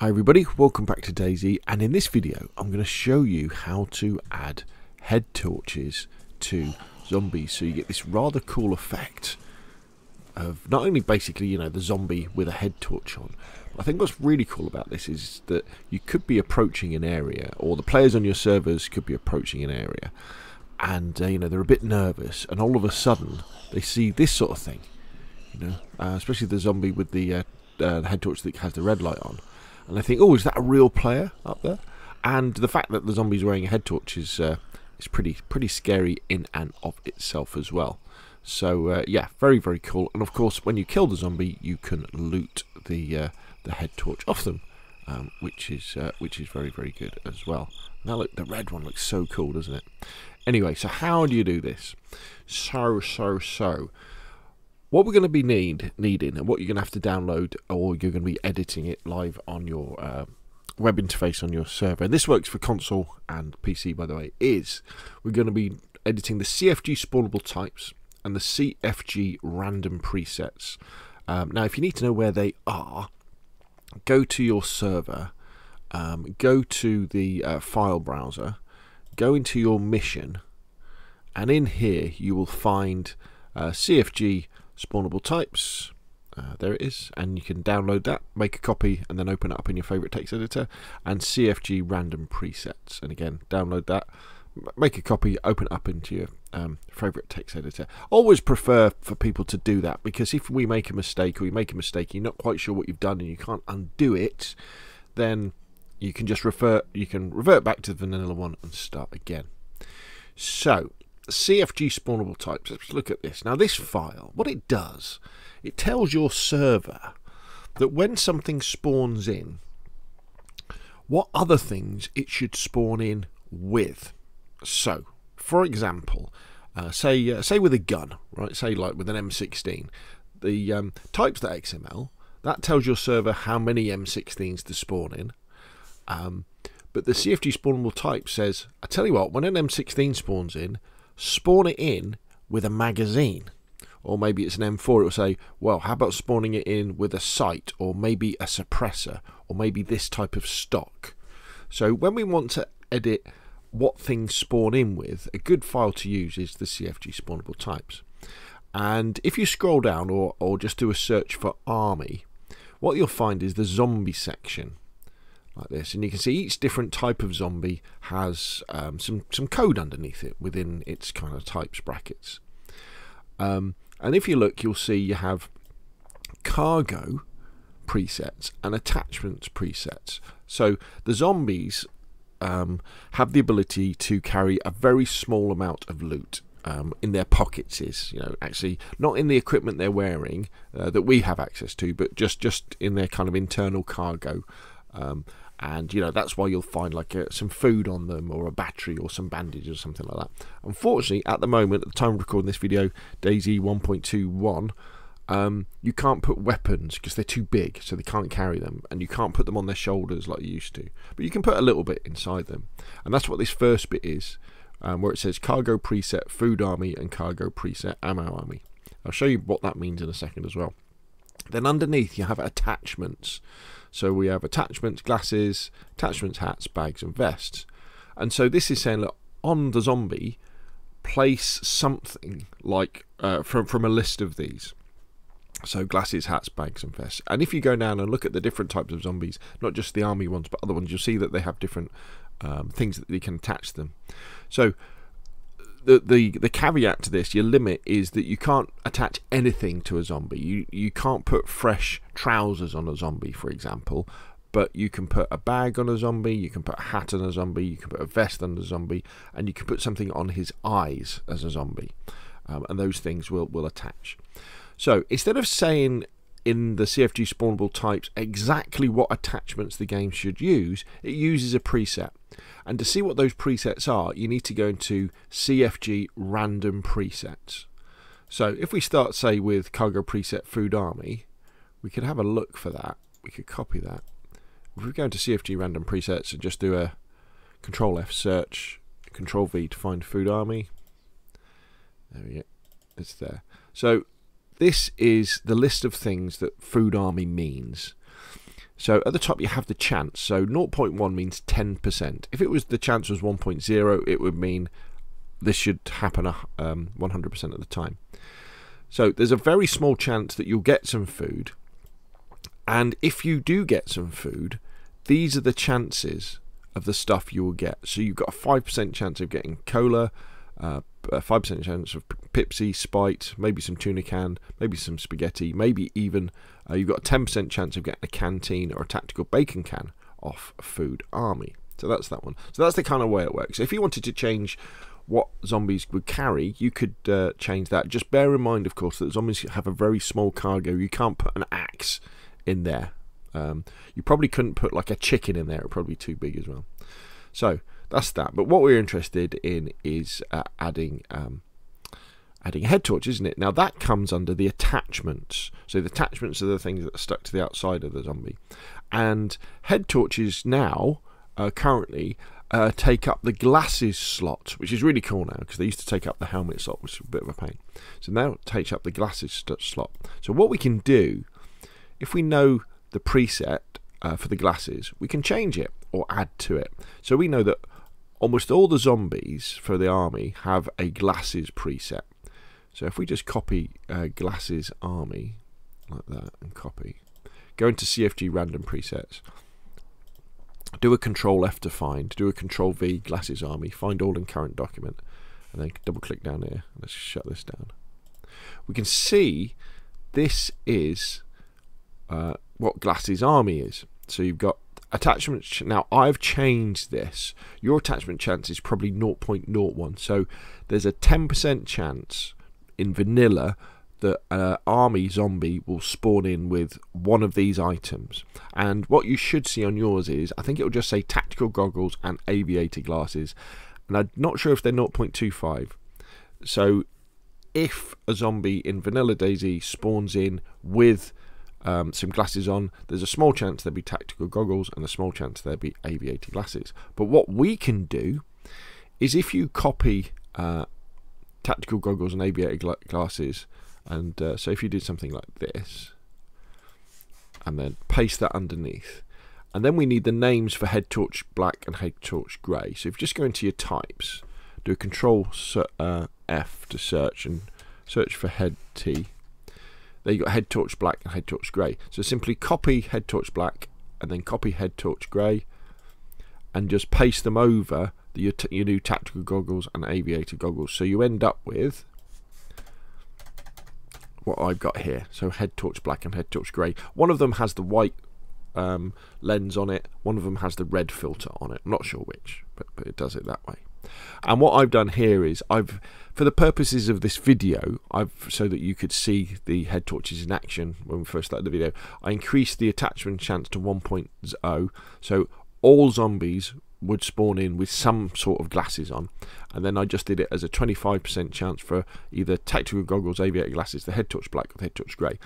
Hi everybody, welcome back to DayZ. And in this video I'm going to show you how to add head torches to zombies. So you get this rather cool effect of not only basically you know the zombie with a head torch on I think what's really cool about this is that you could be approaching an area or the players on your servers could be approaching an area and uh, you know they're a bit nervous and all of a sudden they see this sort of thing you know uh, especially the zombie with the uh, uh, head torch that has the red light on and I think, oh, is that a real player up there? And the fact that the zombie's wearing a head torch is uh, is pretty pretty scary in and of itself as well. So uh, yeah, very very cool. And of course, when you kill the zombie, you can loot the uh, the head torch off them, um, which is uh, which is very very good as well. Now look, the red one looks so cool, doesn't it? Anyway, so how do you do this? So so so what we're going to be need needing and what you're going to have to download or you're going to be editing it live on your uh, web interface on your server. And this works for console and PC by the way is we're going to be editing the CFG spawnable types and the CFG random presets. Um, now if you need to know where they are go to your server um, go to the uh, file browser go into your mission and in here you will find uh, CFG spawnable types. Uh, there it is, and you can download that, make a copy, and then open it up in your favorite text editor. And CFG random presets, and again, download that, make a copy, open it up into your um, favorite text editor. Always prefer for people to do that because if we make a mistake or you make a mistake, you're not quite sure what you've done and you can't undo it, then you can just refer, you can revert back to the vanilla one and start again. So CFG spawnable types. Let's look at this. Now, this file, what it does, it tells your server that when something spawns in, what other things it should spawn in with. So, for example, uh, say uh, say with a gun, right? Say like with an M16, the um, types.xml that tells your server how many M16s to spawn in. Um, but the CFG spawnable type says, I tell you what, when an M16 spawns in, spawn it in with a magazine. Or maybe it's an M4, it will say, well, how about spawning it in with a sight, or maybe a suppressor, or maybe this type of stock. So when we want to edit what things spawn in with, a good file to use is the CFG spawnable types. And if you scroll down or, or just do a search for army, what you'll find is the zombie section like this. And you can see each different type of zombie has um, some some code underneath it within its kind of types brackets. Um, and if you look you'll see you have cargo presets and attachments presets. So the zombies um, have the ability to carry a very small amount of loot um, in their pockets is you know actually not in the equipment they're wearing uh, that we have access to but just just in their kind of internal cargo um, and you know that's why you'll find like a, some food on them or a battery or some bandage or something like that. Unfortunately, at the moment, at the time of recording this video, DayZ 1.21, um, you can't put weapons because they're too big, so they can't carry them, and you can't put them on their shoulders like you used to. But you can put a little bit inside them, and that's what this first bit is, um, where it says cargo preset food army and cargo preset ammo army. I'll show you what that means in a second as well. Then underneath you have attachments. So we have attachments, glasses, attachments, hats, bags, and vests. And so this is saying, look, on the zombie, place something like uh, from from a list of these. So glasses, hats, bags, and vests. And if you go down and look at the different types of zombies, not just the army ones, but other ones, you'll see that they have different um, things that you can attach them. So the, the the caveat to this, your limit is that you can't attach anything to a zombie. You you can't put fresh trousers on a zombie, for example, but you can put a bag on a zombie, you can put a hat on a zombie, you can put a vest on a zombie, and you can put something on his eyes as a zombie, um, and those things will will attach. So instead of saying in the CFG spawnable types exactly what attachments the game should use, it uses a preset. And to see what those presets are, you need to go into CFG random presets. So if we start, say, with cargo preset food army, we could have a look for that. We could copy that. If we go into CFG random presets and just do a control F search, control V to find food army, there we go, it's there. So this is the list of things that food army means. So at the top you have the chance. So 0.1 means 10%. If it was the chance was 1.0, it would mean this should happen um, 100% of the time. So there's a very small chance that you'll get some food. And if you do get some food, these are the chances of the stuff you will get. So you've got a 5% chance of getting cola, uh, a 5% chance of Pepsi, Sprite, maybe some tuna can, maybe some spaghetti, maybe even uh, you've got a 10% chance of getting a canteen or a tactical bacon can off Food Army. So that's that one. So that's the kind of way it works. If you wanted to change what zombies would carry, you could uh, change that. Just bear in mind, of course, that zombies have a very small cargo. You can't put an axe in there. Um, you probably couldn't put like a chicken in there. It'd probably be too big as well. So that's that. But what we're interested in is uh, adding um, adding a head torch, isn't it? Now that comes under the attachments. So the attachments are the things that are stuck to the outside of the zombie, and head torches now uh, currently uh, take up the glasses slot, which is really cool now because they used to take up the helmet slot, which is a bit of a pain. So now it takes up the glasses slot. So what we can do, if we know the preset uh, for the glasses, we can change it or add to it. So we know that almost all the zombies for the army have a glasses preset. So if we just copy uh, glasses army like that and copy, go into CFG random presets, do a control F to find, do a control V glasses army, find all in current document, and then double click down here. Let's shut this down. We can see this is uh, what glasses army is. So you've got attachment. Now I've changed this. Your attachment chance is probably 0.01. So there's a 10% chance in vanilla that uh, army zombie will spawn in with one of these items. And what you should see on yours is, I think it will just say tactical goggles and aviator glasses. And I'm not sure if they're 0.25. So if a zombie in Vanilla DayZ spawns in with um, some glasses on, there's a small chance there'll be tactical goggles and a small chance there'll be aviator glasses. But what we can do is if you copy uh, tactical goggles and aviator gla glasses and uh, so if you did something like this, and then paste that underneath, and then we need the names for head torch black and head torch grey. So if you just go into your types, do a control uh, F to search and search for head T. There you got head torch black and head torch grey. So simply copy head torch black and then copy head torch grey and just paste them over the, your, your new tactical goggles and aviator goggles. So you end up with what I've got here. So head torch black and head torch grey. One of them has the white um, lens on it. One of them has the red filter on it. I'm not sure which, but, but it does it that way. And what I've done here is I've, for the purposes of this video, I've so that you could see the head torches in action when we first started the video, I increased the attachment chance to 1.0. So all zombies would spawn in with some sort of glasses on and then I just did it as a 25% chance for either tactical goggles, aviator glasses, the head torch black or the head torch grey.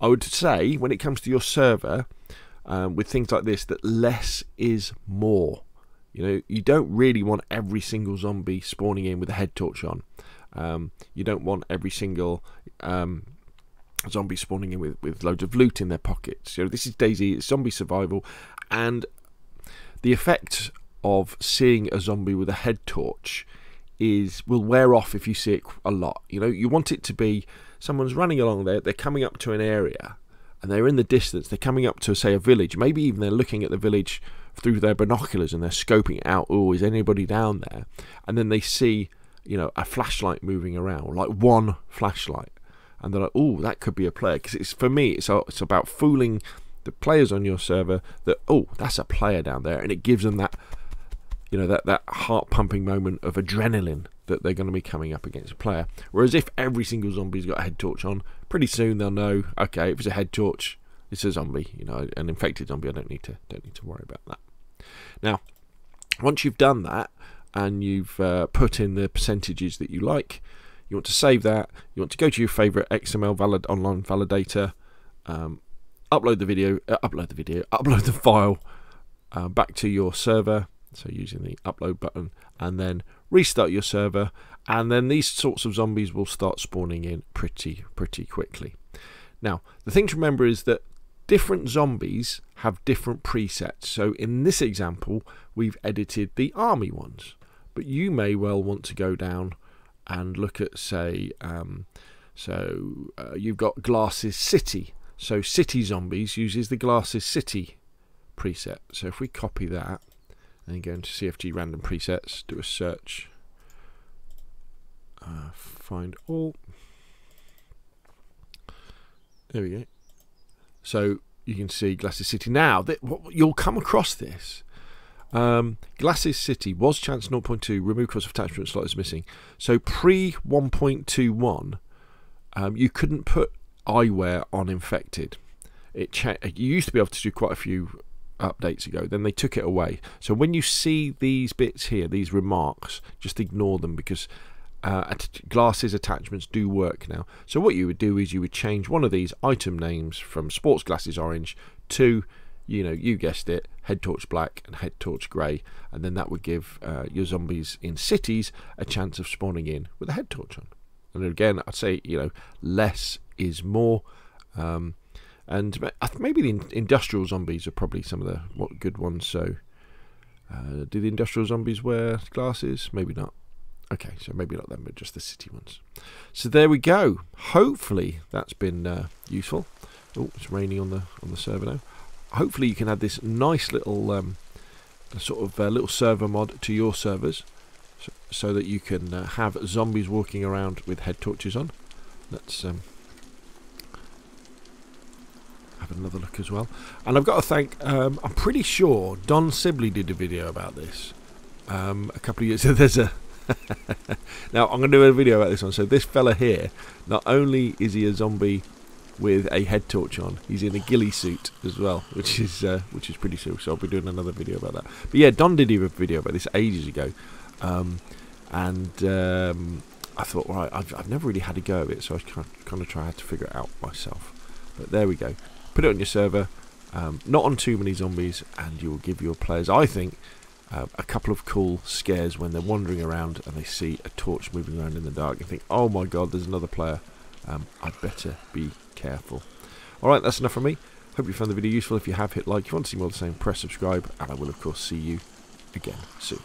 I would say when it comes to your server um, with things like this that less is more. You know, you don't really want every single zombie spawning in with a head torch on. Um, you don't want every single um, zombie spawning in with, with loads of loot in their pockets. You know, this is DayZ, it's zombie survival, and the effect of seeing a zombie with a head torch is will wear off if you see it a lot. You know, you want it to be someone's running along there, they're coming up to an area and they're in the distance, they're coming up to say a village, maybe even they're looking at the village through their binoculars and they're scoping out, oh, is anybody down there? And then they see, you know, a flashlight moving around, like one flashlight. And they're like, oh, that could be a player. Because it's for me, it's, it's about fooling the players on your server that, oh, that's a player down there. And it gives them that you know that that heart pumping moment of adrenaline that they're going to be coming up against a player. Whereas if every single zombie's got a head torch on, pretty soon they'll know. Okay, if it's a head torch, it's a zombie. You know, an infected zombie. I don't need to don't need to worry about that. Now, once you've done that and you've uh, put in the percentages that you like, you want to save that. You want to go to your favorite XML valid online validator, um, upload the video, uh, upload the video, upload the file uh, back to your server so using the upload button and then restart your server and then these sorts of zombies will start spawning in pretty pretty quickly now the thing to remember is that different zombies have different presets. So in this example, we've edited the army ones, but you may well want to go down and look at, say, um, so uh, you've got Glasses City. So City Zombies uses the Glasses City preset. So if we copy that and go into CFG random presets, do a search, uh, find all. There we go. So you can see Glasses City. Now, that, you'll come across this. Um, Glasses City was chance 0.2, remove cause of attachment slot is missing. So pre 1.21, um, you couldn't put eyewear on infected. It you used to be able to do quite a few updates ago. Then they took it away. So when you see these bits here, these remarks, just ignore them because uh, att- glasses attachments do work now. So what you would do is you would change one of these item names from sports glasses orange to, you know, you guessed it, head torch black and head torch grey, and then that would give uh, your zombies in cities a chance of spawning in with a head torch on. And again, I'd say you know less is more. Um, and maybe the industrial zombies are probably some of the good ones. So, uh, do the industrial zombies wear glasses? Maybe not. Okay, so maybe not them, but just the city ones. So there we go. Hopefully that's been uh, useful. Oh, it's raining on the on the server now. Hopefully you can add this nice little um, sort of uh, little server mod to your servers, so, so that you can uh, have zombies walking around with head torches on. Let's um, have another look as well. And I've got to thank. Um, I'm pretty sure Don Sibley did a video about this um, a couple of years. So there's a now I'm going to do a video about this one. So this fella here, not only is he a zombie with a head torch on, he's in a ghillie suit as well, which is uh, which is pretty cool. So I'll be doing another video about that. But yeah, Don did a video about this ages ago, um, and um, I thought, right, I've, I've never really had a go at it, so I kind of, kind of tried to figure it out myself. But there we go. Put it on your server, um, not on too many zombies, and you will give your players, I think, uh, a couple of cool scares when they're wandering around and they see a torch moving around in the dark and think, oh my god, there's another player. Um, I'd better be careful. Alright, that's enough from me. Hope you found the video useful. If you have, hit like. If you want to see more of the same, press subscribe. And I will, of course, see you again soon.